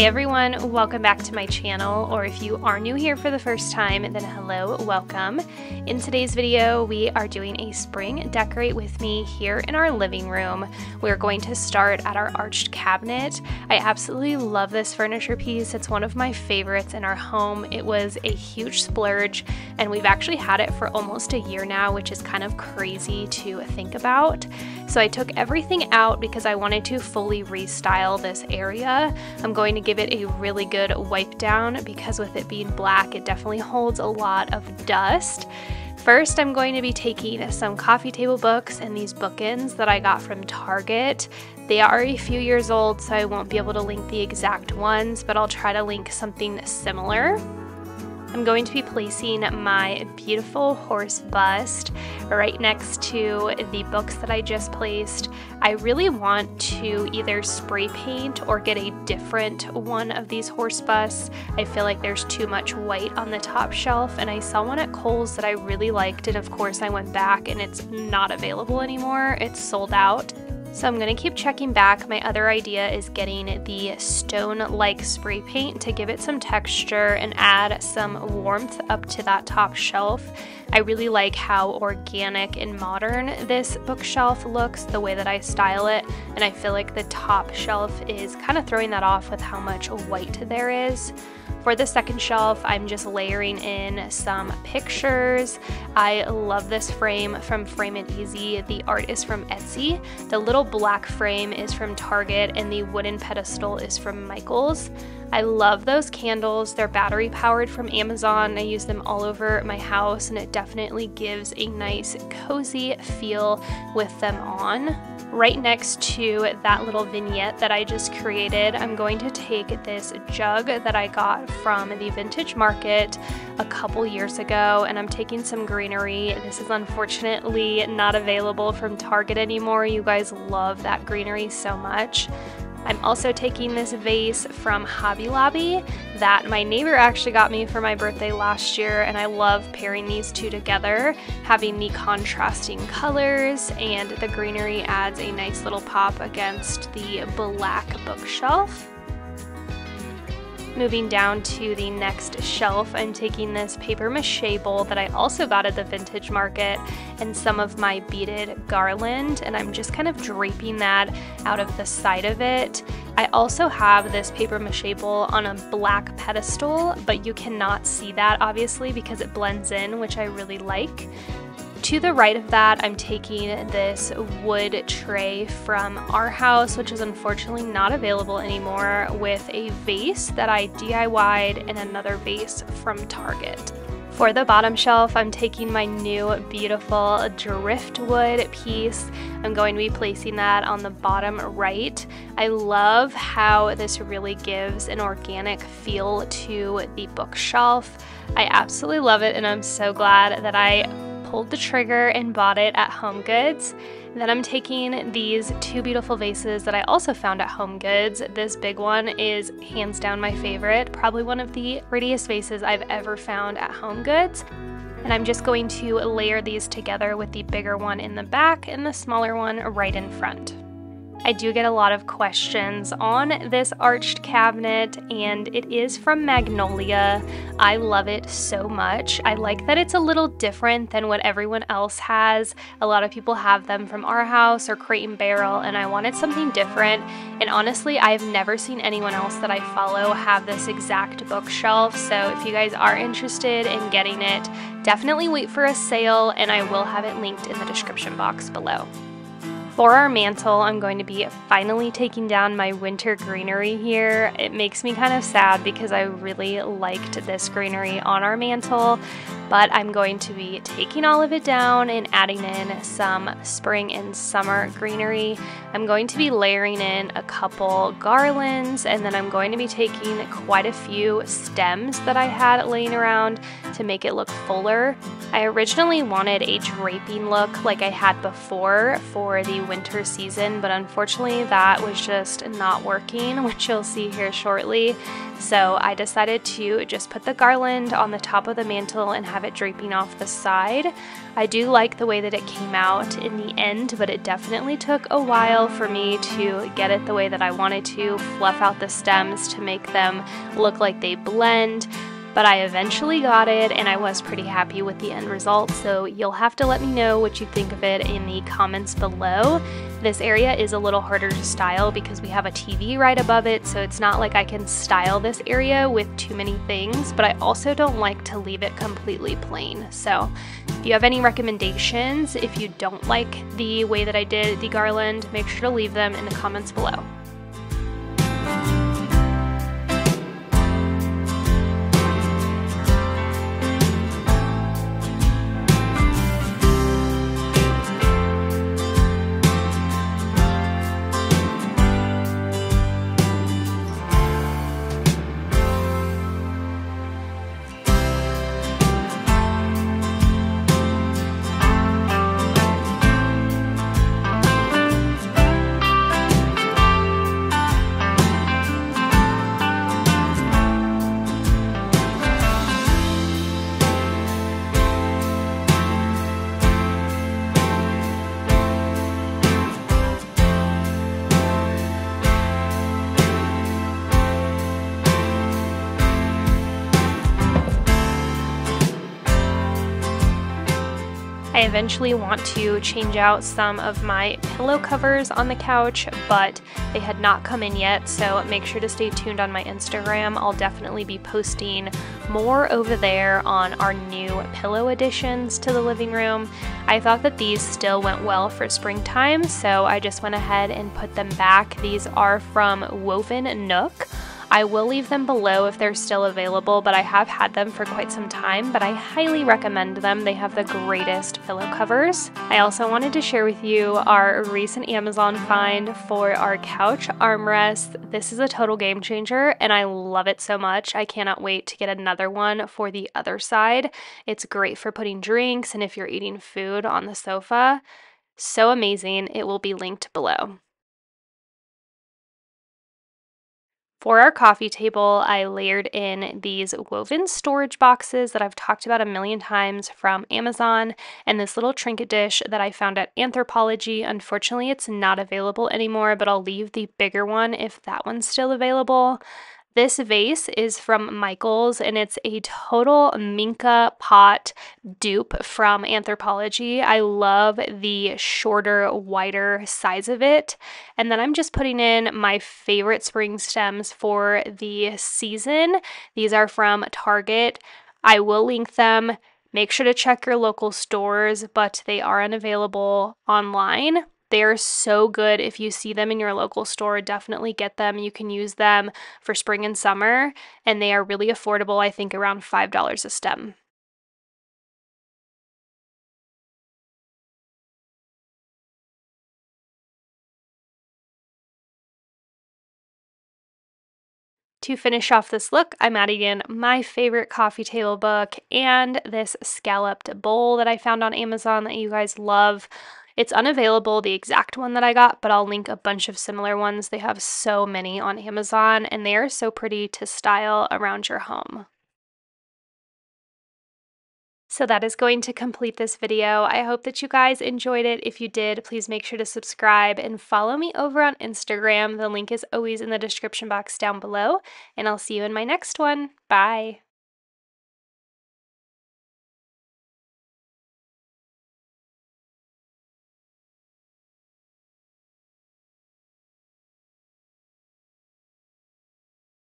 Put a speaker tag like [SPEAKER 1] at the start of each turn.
[SPEAKER 1] Hey everyone, welcome back to my channel, or if you are new here for the first time, then hello, welcome. In today's video, we are doing a spring decorate with me here in our living room. We're going to start at our arched cabinet. I absolutely love this furniture piece. It's one of my favorites in our home. It was a huge splurge, and we've actually had it for almost a year now, which is kind of crazy to think about. So I took everything out because I wanted to fully restyle this area. I'm going to give it a really good wipe down because with it being black, it definitely holds a lot of dust. First, I'm going to be taking some coffee table books and these bookends that I got from Target. They are a few years old, so I won't be able to link the exact ones, but I'll try to link something similar. I'm going to be placing my beautiful horse bust right next to the books that I just placed. I really want to either spray paint or get a different one of these horse busts. I feel like there's too much white on the top shelf and I saw one at Kohl's that I really liked and of course I went back and it's not available anymore. It's sold out. So I'm going to keep checking back. My other idea is getting the stone-like spray paint to give it some texture and add some warmth up to that top shelf. I really like how organic and modern this bookshelf looks, the way that I style it, and I feel like the top shelf is kind of throwing that off with how much white there is. For the second shelf, I'm just layering in some pictures. I love this frame from Frame It Easy. The art is from Etsy. The little black frame is from Target and the wooden pedestal is from Michaels. I love those candles. They're battery powered from Amazon. I use them all over my house and it definitely gives a nice cozy feel with them on. Right next to that little vignette that I just created, I'm going to take this jug that I got from the vintage market a couple years ago and I'm taking some greenery. This is unfortunately not available from Target anymore. You guys love that greenery so much. I'm also taking this vase from Hobby Lobby that my neighbor actually got me for my birthday last year and I love pairing these two together. Having the contrasting colors and the greenery adds a nice little pop against the black bookshelf. Moving down to the next shelf, I'm taking this paper mache bowl that I also got at the vintage market and some of my beaded garland and I'm just kind of draping that out of the side of it. I also have this paper mache bowl on a black pedestal, but you cannot see that obviously because it blends in, which I really like. To the right of that, I'm taking this wood tray from Arhaus, which is unfortunately not available anymore, with a vase that I DIY'd and another vase from Target. For the bottom shelf, I'm taking my new beautiful driftwood piece. I'm going to be placing that on the bottom right. I love how this really gives an organic feel to the bookshelf. I absolutely love it and I'm so glad that I pulled the trigger and bought it at Home Goods. Then I'm taking these two beautiful vases that I also found at Home Goods. This big one is hands down my favorite, probably one of the prettiest vases I've ever found at Home Goods. And I'm just going to layer these together with the bigger one in the back and the smaller one right in front. I do get a lot of questions on this arched cabinet, and it is from Magnolia. I love it so much. I like that it's a little different than what everyone else has. A lot of people have them from Arhaus or Crate and Barrel, and I wanted something different. And honestly, I've never seen anyone else that I follow have this exact bookshelf. So if you guys are interested in getting it, definitely wait for a sale, and I will have it linked in the description box below. For our mantle, I'm going to be finally taking down my winter greenery here. It makes me kind of sad because I really liked this greenery on our mantle, but I'm going to be taking all of it down and adding in some spring and summer greenery. I'm going to be layering in a couple garlands and then I'm going to be taking quite a few stems that I had laying around to make it look fuller. I originally wanted a draping look like I had before for the winter season, but unfortunately that was just not working, which you'll see here shortly. So I decided to just put the garland on the top of the mantle and have have it draping off the side. I do like the way that it came out in the end, but it definitely took a while for me to get it the way that I wanted to, fluff out the stems to make them look like they blend but I eventually got it and I was pretty happy with the end result. So you'll have to let me know what you think of it in the comments below. This area is a little harder to style because we have a TV right above it, so it's not like I can style this area with too many things, but I also don't like to leave it completely plain. So if you have any recommendations, if you don't like the way that I did the garland, make sure to leave them in the comments below. I eventually want to change out some of my pillow covers on the couch, but they had not come in yet, so make sure to stay tuned on my Instagram. I'll definitely be posting more over there on our new pillow additions to the living room. I thought that these still went well for springtime, so I just went ahead and put them back. These are from Woven Nook. I will leave them below if they're still available, but I have had them for quite some time, but I highly recommend them. They have the greatest pillow covers. I also wanted to share with you our recent Amazon find for our couch armrest. This is a total game changer and I love it so much. I cannot wait to get another one for the other side. It's great for putting drinks and if you're eating food on the sofa. So amazing. It will be linked below. For our coffee table, I layered in these woven storage boxes that I've talked about a million times from Amazon and this little trinket dish that I found at Anthropologie. Unfortunately, it's not available anymore, but I'll leave the bigger one if that one's still available. This vase is from Michaels and it's a total Minka pot dupe from Anthropologie. I love the shorter, wider size of it. And then I'm just putting in my favorite spring stems for the season. These are from Target. I will link them. Make sure to check your local stores, but they are unavailable online. They are so good. If you see them in your local store, definitely get them. You can use them for spring and summer, and they are really affordable. I think around $5 a stem. To finish off this look, I'm adding in my favorite coffee table book and this scalloped bowl that I found on Amazon that you guys love. It's unavailable, the exact one that I got, but I'll link a bunch of similar ones. They have so many on Amazon, and they are so pretty to style around your home. So that is going to complete this video. I hope that you guys enjoyed it. If you did, please make sure to subscribe and follow me over on Instagram. The link is always in the description box down below, and I'll see you in my next one. Bye.